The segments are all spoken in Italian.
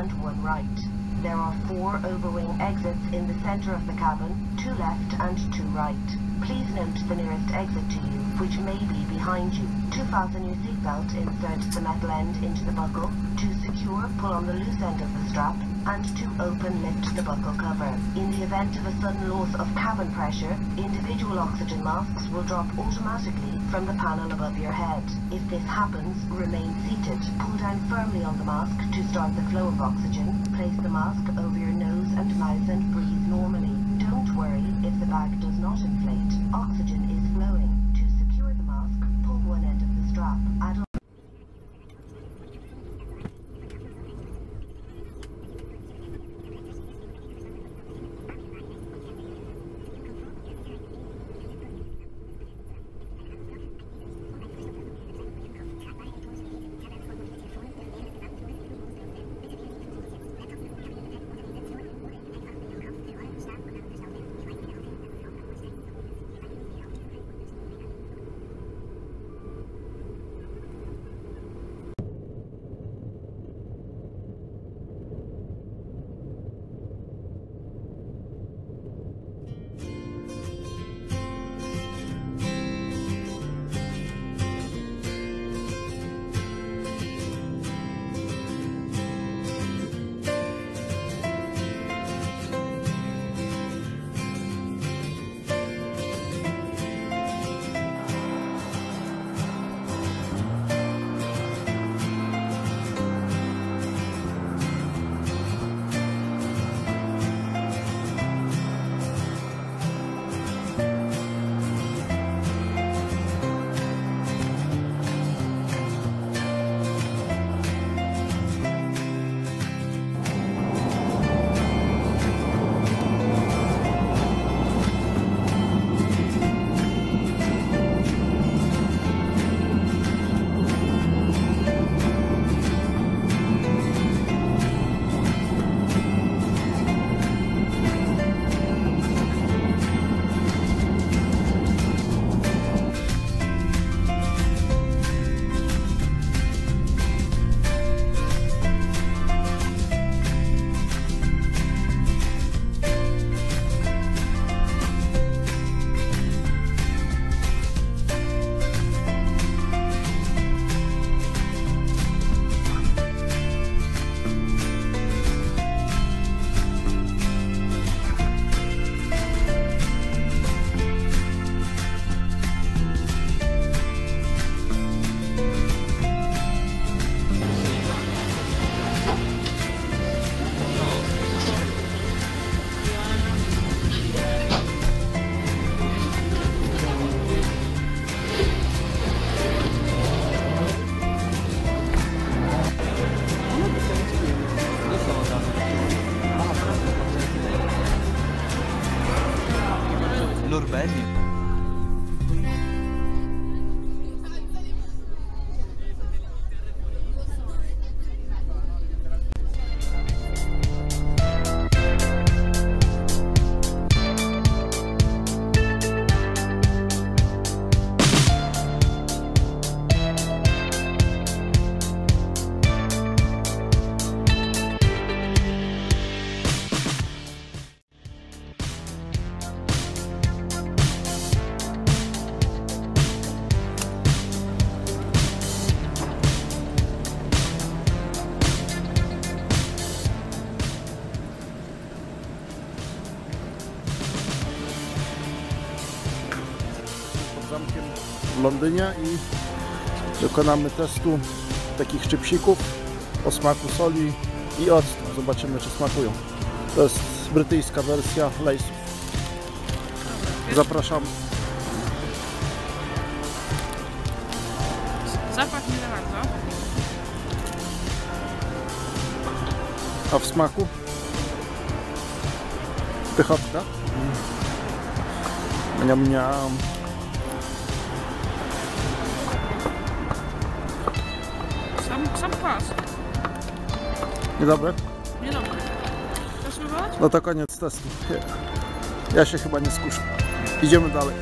and one right. There are four overwing exits in the center of the cabin, two left and two right. Please note the nearest exit to you, which may be behind you. To fasten your seatbelt, insert the metal end into the buckle. To secure, pull on the loose end of the strap and to open, lift the buckle cover. In the event of a sudden loss of cabin pressure, individual oxygen masks will drop automatically from the panel above your head. If this happens, remain seated. Pull down firmly on the mask to start the flow of oxygen. Place the mask over your nose and mouth and breathe normally. Don't worry if the bag does not inflate. Londynie i dokonamy testu takich chipsików o smaku soli i octu. Zobaczymy czy smakują. To jest brytyjska wersja Lay'sów. Zapraszam. Zapach nie za bardzo. A w smaku? Pychotka. Miam, miam. Sam, sam kwas. Niedobre? Niedobre. Chcesz spróbować? No to koniec testu. Ja się chyba nie skuszę. Idziemy dalej.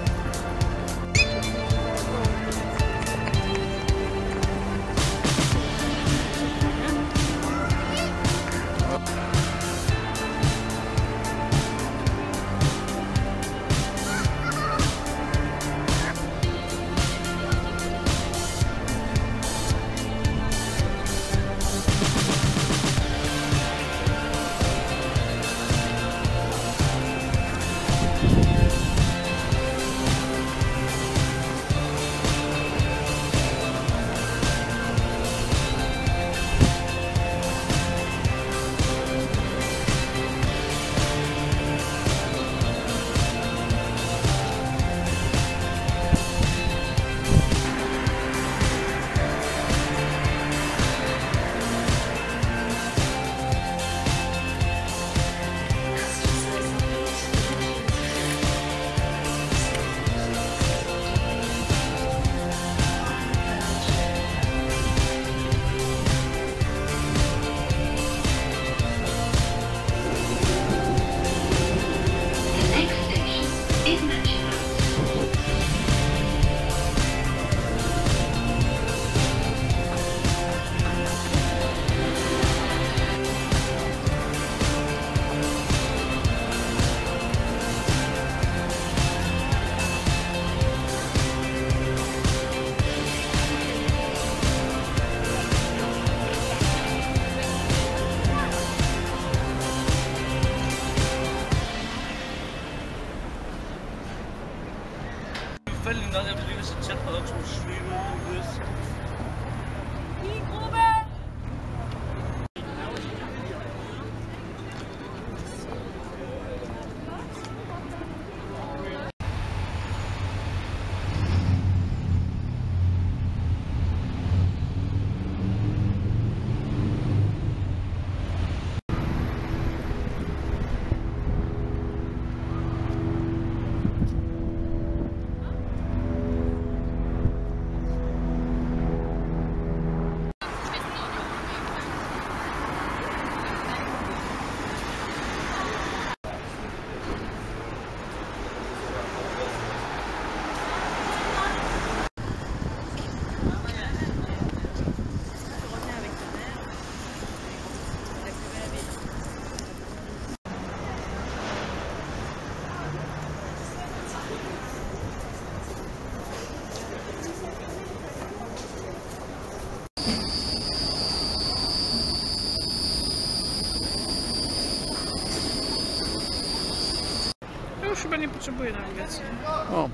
Chyba nie potrzebuję nawigacji. O.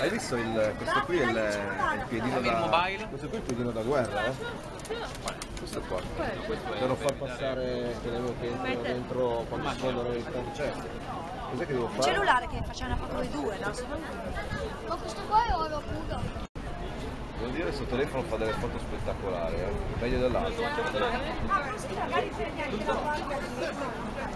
Hai visto il, questo qui è il, è il piedino da. Questo qui è il piedino da guerra, eh? Questo qua. Per non far passare che devo che entro dentro quando sfondono il concerto. Cos'è che devo Il fare? cellulare che facciamo una foto dei due, no? Ma questo qua è oro puro. Devo dire che questo telefono fa delle foto spettacolari, eh? Meglio dell'altro. Ah, sì, magari prendi anche la guardia.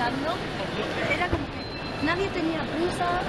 era como que nadie tenía prisa,